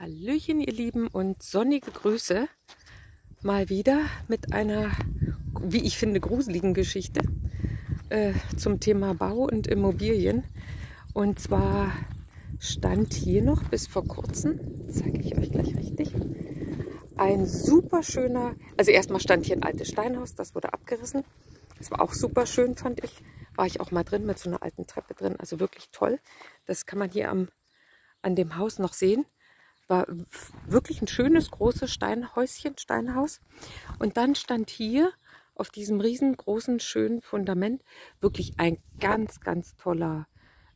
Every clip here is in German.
Hallöchen, ihr Lieben, und sonnige Grüße. Mal wieder mit einer, wie ich finde, gruseligen Geschichte äh, zum Thema Bau und Immobilien. Und zwar stand hier noch bis vor kurzem, zeige ich euch gleich richtig, ein super schöner, also erstmal stand hier ein altes Steinhaus, das wurde abgerissen. Das war auch super schön, fand ich. War ich auch mal drin mit so einer alten Treppe drin, also wirklich toll. Das kann man hier am, an dem Haus noch sehen. War wirklich ein schönes, großes Steinhäuschen, Steinhaus. Und dann stand hier auf diesem riesengroßen, schönen Fundament wirklich ein ganz, ganz toller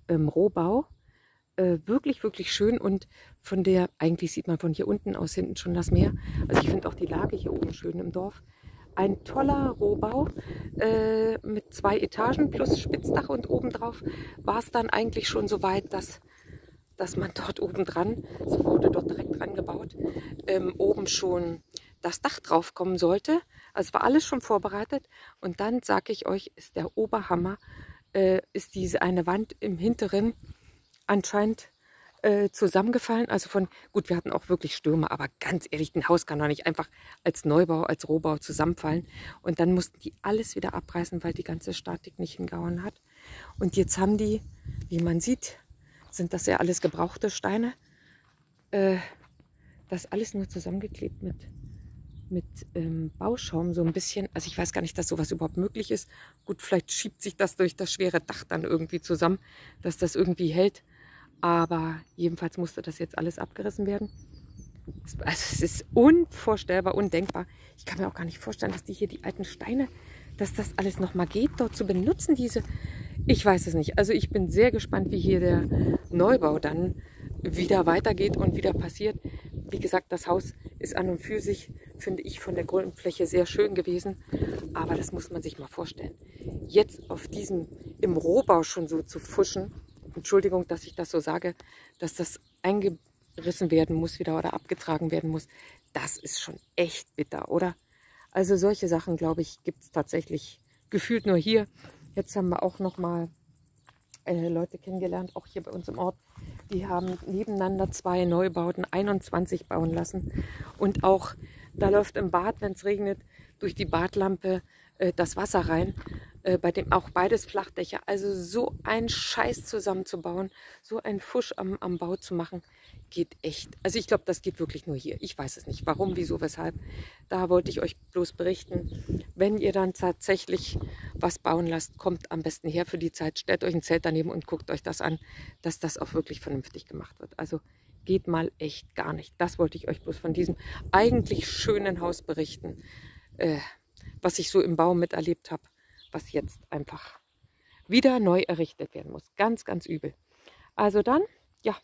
ähm, Rohbau. Äh, wirklich, wirklich schön und von der, eigentlich sieht man von hier unten aus hinten schon das Meer. Also ich finde auch die Lage hier oben schön im Dorf. Ein toller Rohbau äh, mit zwei Etagen plus Spitzdach und obendrauf war es dann eigentlich schon so weit, dass dass man dort oben dran, es wurde dort direkt dran gebaut, ähm, oben schon das Dach drauf kommen sollte. Also war alles schon vorbereitet. Und dann sage ich euch, ist der Oberhammer, äh, ist diese eine Wand im hinteren anscheinend äh, zusammengefallen. Also von, gut, wir hatten auch wirklich Stürme, aber ganz ehrlich, ein Haus kann doch nicht einfach als Neubau, als Rohbau zusammenfallen. Und dann mussten die alles wieder abreißen, weil die ganze Statik nicht hingehauen hat. Und jetzt haben die, wie man sieht, sind das ja alles gebrauchte Steine. Äh, das alles nur zusammengeklebt mit, mit ähm, Bauschaum so ein bisschen. Also ich weiß gar nicht, dass sowas überhaupt möglich ist. Gut, vielleicht schiebt sich das durch das schwere Dach dann irgendwie zusammen, dass das irgendwie hält. Aber jedenfalls musste das jetzt alles abgerissen werden. Also es ist unvorstellbar, undenkbar. Ich kann mir auch gar nicht vorstellen, dass die hier die alten Steine, dass das alles nochmal geht, dort zu benutzen, diese ich weiß es nicht. Also ich bin sehr gespannt, wie hier der Neubau dann wieder weitergeht und wieder passiert. Wie gesagt, das Haus ist an und für sich, finde ich, von der Grundfläche sehr schön gewesen. Aber das muss man sich mal vorstellen. Jetzt auf diesem, im Rohbau schon so zu fuschen, Entschuldigung, dass ich das so sage, dass das eingerissen werden muss wieder oder abgetragen werden muss, das ist schon echt bitter, oder? Also solche Sachen, glaube ich, gibt es tatsächlich gefühlt nur hier. Jetzt haben wir auch noch mal äh, Leute kennengelernt, auch hier bei uns im Ort. Die haben nebeneinander zwei Neubauten, 21 bauen lassen. Und auch da läuft im Bad, wenn es regnet, durch die Badlampe äh, das Wasser rein. Äh, bei dem auch beides Flachdächer. Also so ein Scheiß zusammenzubauen, so ein Fusch am, am Bau zu machen, geht echt. Also ich glaube, das geht wirklich nur hier. Ich weiß es nicht. Warum, wieso, weshalb. Da wollte ich euch bloß berichten. Wenn ihr dann tatsächlich was bauen lasst, kommt am besten her für die Zeit. Stellt euch ein Zelt daneben und guckt euch das an, dass das auch wirklich vernünftig gemacht wird. Also geht mal echt gar nicht. Das wollte ich euch bloß von diesem eigentlich schönen Haus berichten, äh, was ich so im Bau miterlebt habe, was jetzt einfach wieder neu errichtet werden muss. Ganz, ganz übel. Also dann, ja,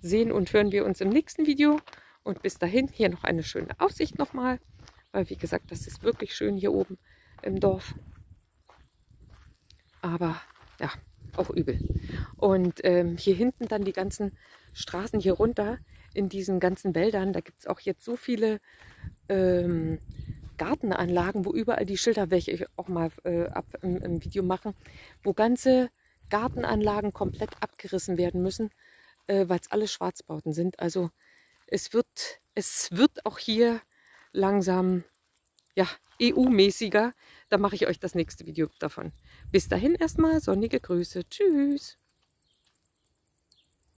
sehen und hören wir uns im nächsten Video. Und bis dahin hier noch eine schöne Aussicht nochmal. Weil wie gesagt, das ist wirklich schön hier oben im Dorf. Aber ja, auch übel. Und ähm, hier hinten dann die ganzen Straßen hier runter in diesen ganzen Wäldern. Da gibt es auch jetzt so viele ähm, Gartenanlagen, wo überall die Schilder, welche ich auch mal äh, ab, im, im Video machen, wo ganze Gartenanlagen komplett abgerissen werden müssen, äh, weil es alle Schwarzbauten sind. Also es wird, es wird auch hier langsam ja, EU-mäßiger. Da mache ich euch das nächste Video davon. Bis dahin erstmal sonnige Grüße. Tschüss.